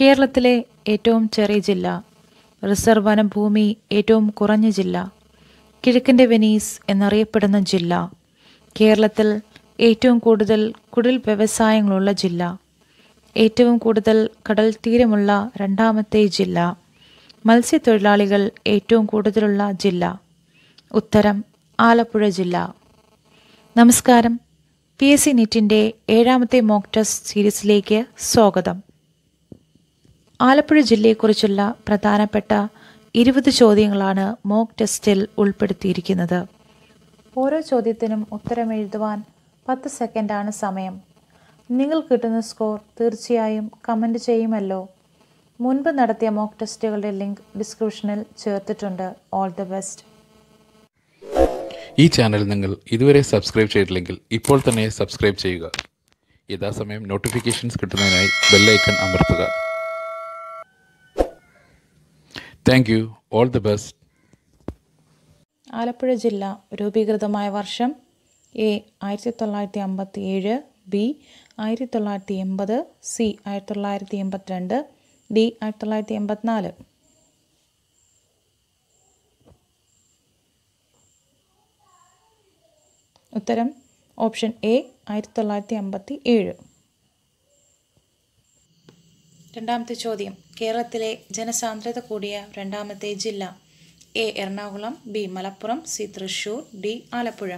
കേരളത്തിലെ ഏറ്റവും ചെറിയ ജില്ല റിസർവ് വനഭൂമി ഏറ്റവും കുറഞ്ഞ ജില്ല കിഴക്കിന്റെ വെനീസ് എന്നറിയപ്പെടുന്ന ജില്ല കേരളത്തിൽ ഏറ്റവും കൂടുതൽ കുടിൽ വ്യവസായങ്ങളുള്ള ജില്ല ഏറ്റവും കൂടുതൽ കടൽ തീരമുള്ള രണ്ടാമത്തെ ജില്ല മത്സ്യത്തൊഴിലാളികൾ ഏറ്റവും കൂടുതലുള്ള ജില്ല ഉത്തരം ആലപ്പുഴ ജില്ല. നമസ്കാരം. പി എസ് സി നെറ്റിന്റെ ഏഴാമത്തെ മോക്ക് ടെസ്റ്റ് സീരീസിലേക്ക് സ്വാഗതം. ആലപ്പുഴ ജില്ലയെക്കുറിച്ചുള്ള പ്രധാനപ്പെട്ട ഇരുപത് ചോദ്യങ്ങളാണ് മോക്ക് ടെസ്റ്റിൽ ഉൾപ്പെടുത്തിയിരിക്കുന്നത്. ഓരോ ചോദ്യത്തിനും ഉത്തരം എഴുതുവാൻ പത്ത് സെക്കൻഡാണ് സമയം. നിങ്ങൾ കിട്ടുന്ന സ്കോർ തീർച്ചയായും കമന്റ് ചെയ്യുമല്ലോ. മുൻപ് നടത്തിയ മോക്ക് ടെസ്റ്റുകളുടെ ലിങ്ക് ഡിസ്ക്രിപ്ഷനിൽ ചേർത്തിട്ടുണ്ട്. All the best. ഈ ചാനൽ നിങ്ങൾ ഇതുവരെ സബ്സ്ക്രൈബ് ചെയ്തിട്ടില്ലെങ്കിൽ ഇപ്പോൾ തന്നെ സബ്സ്ക്രൈബ് ചെയ്യുക. യഥാസമയം നോട്ടിഫിക്കേഷൻസ് കിട്ടുന്നതിനായി ബെല്ലൈക്കൺ അമർത്തുക. Thank you all the best Alappuzha ജില്ല രൂപീകൃതമായ വർഷം എ ആയിരത്തി തൊള്ളായിരത്തി അമ്പത്തി ഏഴ് ബി ആയിരത്തി തൊള്ളായിരത്തി എൺപത് സി ആയിരത്തി തൊള്ളായിരത്തി എൺപത്തിരണ്ട് ഡി ആയിരത്തി തൊള്ളായിരത്തി എൺപത്തിനാല് ഉത്തരം ഓപ്ഷൻ എ ആയിരത്തി തൊള്ളായിരത്തി അമ്പത്തി ഏഴ് രണ്ടാമത്തെ ചോദ്യം. കേരളത്തിലെ ജനസാന്ദ്രത കൂടിയ രണ്ടാമത്തെ ജില്ല. A. Ernakulam B. Malappuram C. Thrissur D. Alappuzha.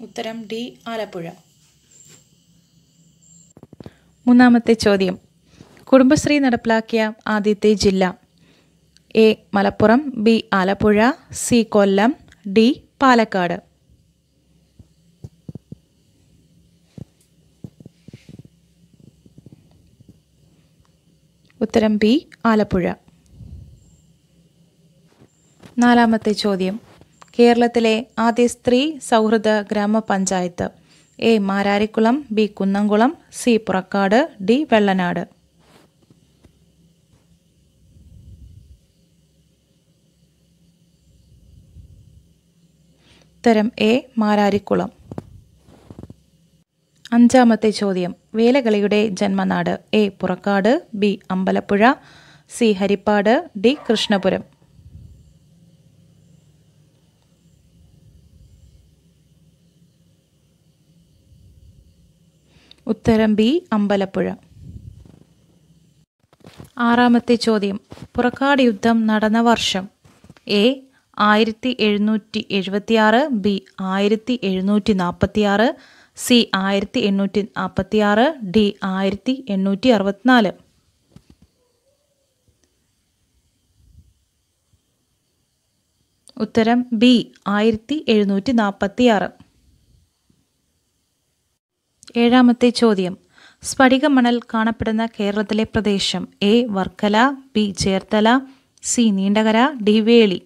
ഉത്തരം ഡി. ആലപ്പുഴ. മൂന്നാമത്തെ ചോദ്യം. കുടുംബശ്രീ നടപ്പിലാക്കിയ ആദ്യത്തെ ജില്ല. A. Malappuram B. Alappuzha C. Kollam D Palakkad. ഉത്തരം ബി ആലപ്പുഴ. നാലാമത്തെ ചോദ്യം. കേരളത്തിലെ ആദ്യ സ്ത്രീ സൗഹൃദ ഗ്രാമപഞ്ചായത്ത്. A Mararikulam B Kunnamkulam C Purakkad D Vellanad. ഉത്തരം എ മാരാരിക്കുളം. അഞ്ചാമത്തെ ചോദ്യം. വേലകളിയുടെ ജന്മനാട് A Purakkad B Ambalappuzha C Harippad D Krishnapuram. ഉത്തരം ബി അമ്പലപ്പുഴ. ആറാമത്തെ ചോദ്യം. പുറക്കാട് യുദ്ധം നടന്ന വർഷം എ ആയിരത്തി എഴുന്നൂറ്റി എഴുപത്തിയാറ് ബി ആയിരത്തി എഴുന്നൂറ്റി നാൽപ്പത്തിയാറ് സി ആയിരത്തി എണ്ണൂറ്റി നാൽപ്പത്തിയാറ് ഡി ആയിരത്തി എണ്ണൂറ്റി അറുപത്തിനാല് ഉത്തരം ബി ആയിരത്തി എഴുന്നൂറ്റി നാൽപ്പത്തിയാറ് ഏഴാമത്തെ ചോദ്യം. സ്ഫടിക മണൽ കാണപ്പെടുന്ന കേരളത്തിലെ പ്രദേശം A Varkala B Cherthala C Neendakara D Veli.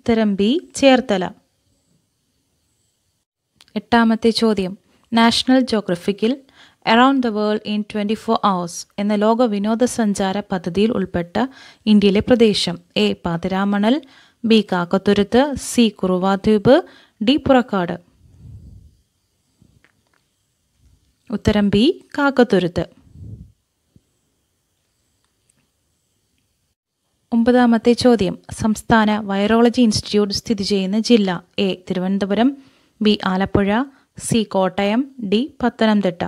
ഉത്തരം ബി ചേർത്തല. എട്ടാമത്തെ ചോദ്യം. National ജോഗ്രഫിക്കിൽ around the world in twenty four hours എന്ന ലോക വിനോദസഞ്ചാര പദ്ധതിയിൽ ഉൾപ്പെട്ട ഇന്ത്യയിലെ പ്രദേശം. A Pathiramanal B Kakkathuruthu C Kuruvadweep D Purakkad. ഉത്തരം ബി കാക്കത്തുരുത്ത്. ഒമ്പതാമത്തെ ചോദ്യം. സംസ്ഥാന വൈറോളജി ഇൻസ്റ്റിറ്റ്യൂട്ട് സ്ഥിതി ചെയ്യുന്ന ജില്ല A Thiruvananthapuram B Alappuzha C Kottayam D Pathanamthitta.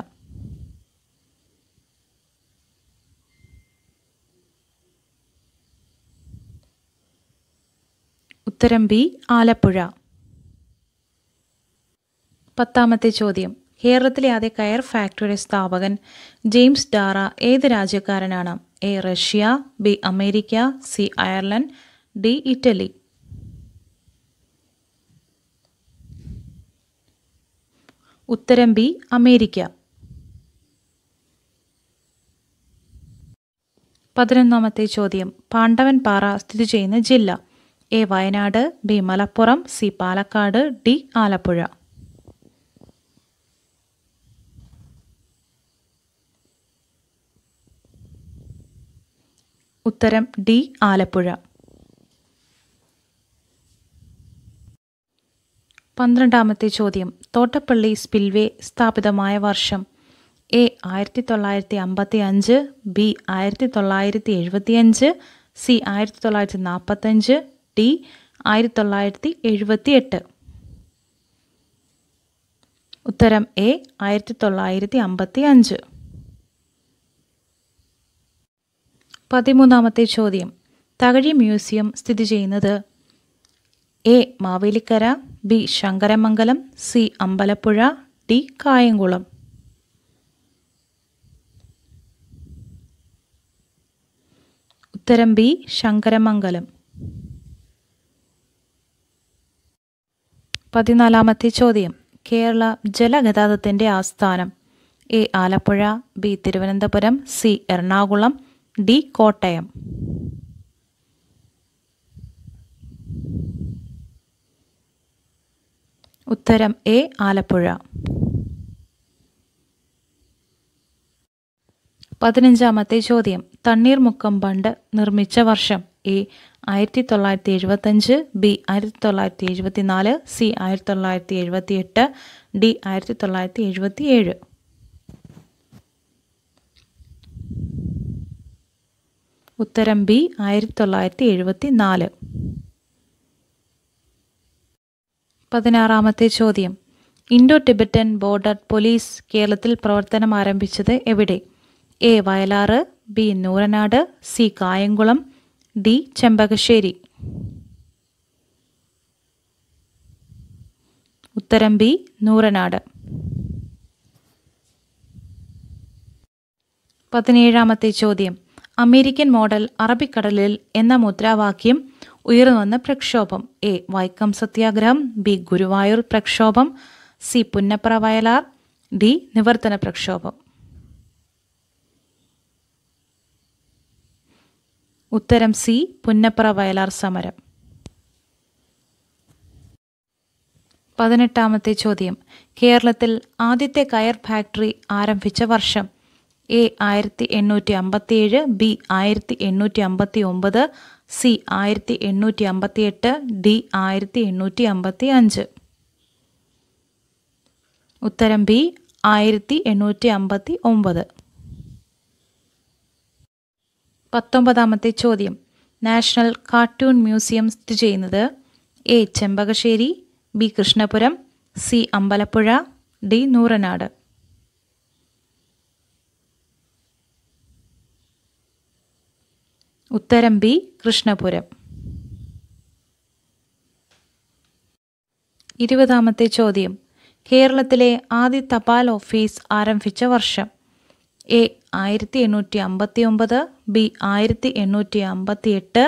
ഉത്തരം ബി ആലപ്പുഴ. പത്താമത്തെ ചോദ്യം. കേരളത്തിലെ ആദ്യ കയർ ഫാക്ടറിയുടെ സ്ഥാപകൻ ജെയിംസ് ഡാറ ഏത് രാജ്യക്കാരനാണ്? A Russia B America C Ireland D Italy. ഉത്തരം ബി അമേരിക്ക. പതിനൊന്നാമത്തെ ചോദ്യം. പാണ്ഡവൻ പാറ സ്ഥിതി ചെയ്യുന്ന ജില്ല. A Wayanad B Malappuram C Palakkad D Alappuzha. ഉത്തരം ഡി ആലപ്പുഴ. പന്ത്രണ്ടാമത്തെ ചോദ്യം. തോട്ടപ്പള്ളി സ്പിൽവേ സ്ഥാപിതമായ വർഷം. എ ആയിരത്തി തൊള്ളായിരത്തി അമ്പത്തി അഞ്ച് ബി ആയിരത്തി തൊള്ളായിരത്തി എഴുപത്തി അഞ്ച് സി ആയിരത്തി തൊള്ളായിരത്തി നാൽപ്പത്തഞ്ച് ഡി ആയിരത്തി തൊള്ളായിരത്തി എഴുപത്തി എട്ട് ഉത്തരം എ ആയിരത്തി തൊള്ളായിരത്തി അമ്പത്തി അഞ്ച് പതിമൂന്നാമത്തെ ചോദ്യം. തകഴി മ്യൂസിയം സ്ഥിതി ചെയ്യുന്നത് A. Mavelikkara B. Sankaramangalam C. Ambalappuzha D. Kayamkulam. ഉത്തരം ബി. ശങ്കരമംഗലം. പതിനാലാമത്തെ ചോദ്യം. കേരള ജലഗതാഗതത്തിന്റെ ആസ്ഥാനം. A. Alappuzha B. Thiruvananthapuram C. Ernakulam D Kottayam. ഉത്തരം എ ആലപ്പുഴ. പതിനഞ്ചാമത്തെ ചോദ്യം. തണ്ണീർമുക്കം ബണ്ട് നിർമ്മിച്ച വർഷം എ ആയിരത്തി തൊള്ളായിരത്തി എഴുപത്തഞ്ച് ബി ആയിരത്തി തൊള്ളായിരത്തി എഴുപത്തി നാല് സി ആയിരത്തി തൊള്ളായിരത്തി എഴുപത്തി എട്ട് ഡി ആയിരത്തി തൊള്ളായിരത്തി എഴുപത്തി ഏഴ് ഉത്തരം ബി ആയിരത്തി തൊള്ളായിരത്തി എഴുപത്തി നാല് പതിനാറാമത്തെ ചോദ്യം. ഇൻഡോ ടിബറ്റൻ ബോർഡർ പോലീസ് കേരളത്തിൽ പ്രവർത്തനം ആരംഭിച്ചത് എവിടെ? A Vayalar B Nooranad C Kayamkulam D Chembakassery. ഉത്തരം ബി നൂറനാട്. പതിനേഴാമത്തെ ചോദ്യം. അമേരിക്കൻ മോഡൽ അറബിക്കടലിൽ എന്ന മുദ്രാവാക്യം ഉയർന്നുവന്ന പ്രക്ഷോഭം. എ. വൈക്കം സത്യാഗ്രഹം. ബി. ഗുരുവായൂർ പ്രക്ഷോഭം. സി. പുന്നപ്ര വയലാർ. ഡി. നിവർത്തന പ്രക്ഷോഭം. ഉത്തരം സി. പുന്നപ്ര വയലാർ സമരം. പതിനെട്ടാമത്തെ ചോദ്യം. കേരളത്തിൽ ആദ്യത്തെ കയർ ഫാക്ടറി ആരംഭിച്ച വർഷം എ ആയിരത്തി എണ്ണൂറ്റി അമ്പത്തിയേഴ് ബി ആയിരത്തി എണ്ണൂറ്റി അമ്പത്തി ഒമ്പത് സി ആയിരത്തി എണ്ണൂറ്റി അമ്പത്തി എട്ട് ഡി ആയിരത്തി എണ്ണൂറ്റി അമ്പത്തി അഞ്ച് ഉത്തരം ബി ആയിരത്തി എണ്ണൂറ്റി അമ്പത്തി ഒമ്പത് പത്തൊമ്പതാമത്തെ ചോദ്യം. നാഷണൽ കാർട്ടൂൺ മ്യൂസിയം സ്ഥിതി ചെയ്യുന്നത് A Chembakassery B Krishnapuram C Ambalappuzha D Nooranad. ഉത്തരം ബി കൃഷ്ണപുരം. ഇരുപതാമത്തെ ചോദ്യം. കേരളത്തിലെ ആദ്യ തപാൽ ഓഫീസ് ആരംഭിച്ച വർഷം. എ ആയിരത്തി എണ്ണൂറ്റി അമ്പത്തി ഒമ്പത് ബി ആയിരത്തി എണ്ണൂറ്റി അമ്പത്തി എട്ട്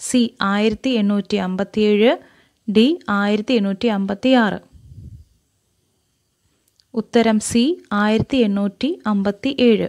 സി ആയിരത്തി എണ്ണൂറ്റി അമ്പത്തി ഏഴ് ഡി ആയിരത്തി എണ്ണൂറ്റി അമ്പത്തി ആറ് ഉത്തരം സി ആയിരത്തി എണ്ണൂറ്റി അമ്പത്തി ഏഴ്